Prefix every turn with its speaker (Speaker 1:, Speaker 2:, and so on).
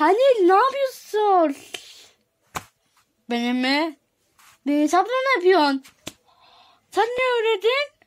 Speaker 1: Halil ne yapıyorsun? Benim mi? Benim hesapla ne yapıyorsun? Sen ne öğrendin?